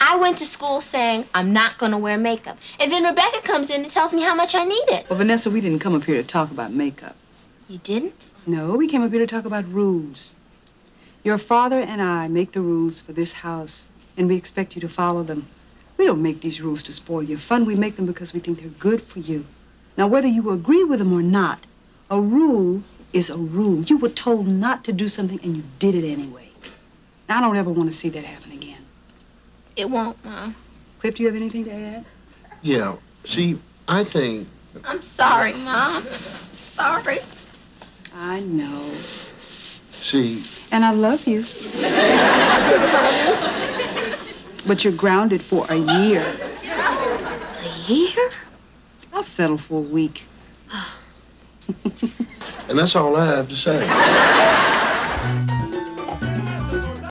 I went to school saying I'm not going to wear makeup. And then Rebecca comes in and tells me how much I need it. Well, Vanessa, we didn't come up here to talk about makeup. You didn't? No, we came up here to talk about rules. Your father and I make the rules for this house, and we expect you to follow them. We don't make these rules to spoil your fun. We make them because we think they're good for you. Now, whether you agree with them or not, a rule is a rule. You were told not to do something, and you did it anyway. Now, I don't ever want to see that happen again. It won't, Mom. Cliff, do you have anything to add? Yeah. See, I think I'm sorry, Mom. Sorry. I know. see And I love you. but you're grounded for a year. A year? I'll settle for a week. and that's all I have to say.